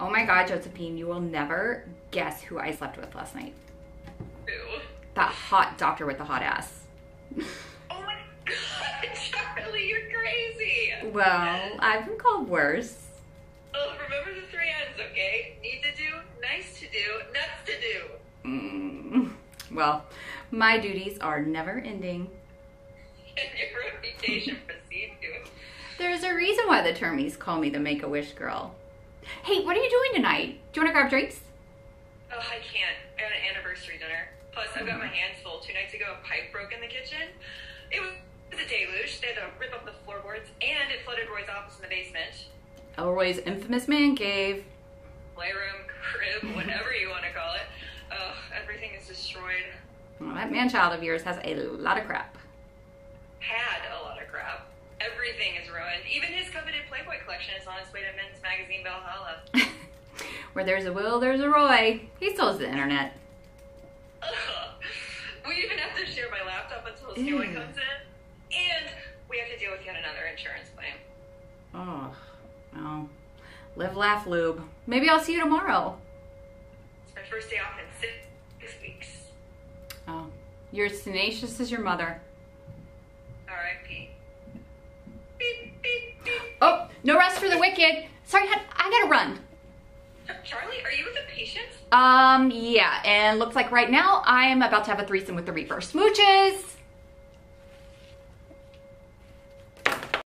Oh my God, Josephine, you will never guess who I slept with last night. Ew. That hot doctor with the hot ass. Oh my god, Charlie, you're crazy. Well, I've been called worse. Oh, remember the three N's, okay? Need to do, nice to do, nuts to do. Mm. Well, my duties are never ending. And your reputation precedes you. There's a reason why the termies call me the Make a Wish girl. Hey, what are you doing tonight? Do you want to grab drinks? Oh, I can't. I have an anniversary dinner. Plus, I've got my hands full. Two nights ago, a pipe broke in the kitchen. It was a deluge. They had to rip up the floorboards, and it flooded Roy's office in the basement. Oh, Elroy's infamous man cave. Playroom, crib, whatever you want to call it. Ugh, everything is destroyed. Well, that man child of yours has a lot of crap. Had a lot of crap. Everything is ruined. Even his coveted Collection is on its way to men's magazine Valhalla. Where there's a will, there's a Roy. He still has the internet. Ugh. We even have to share my laptop until joy comes in. And we have to deal with yet another insurance claim. Oh, well. Live, laugh, lube. Maybe I'll see you tomorrow. It's my first day off in six, six weeks. Oh, you're as tenacious as your mother. R.I.P. Beep, beep, beep. Oh, no rest for the wicked. Sorry, I I gotta run. Charlie, are you with a patient? Um, yeah, and looks like right now I am about to have a threesome with the Reaper. Smooches!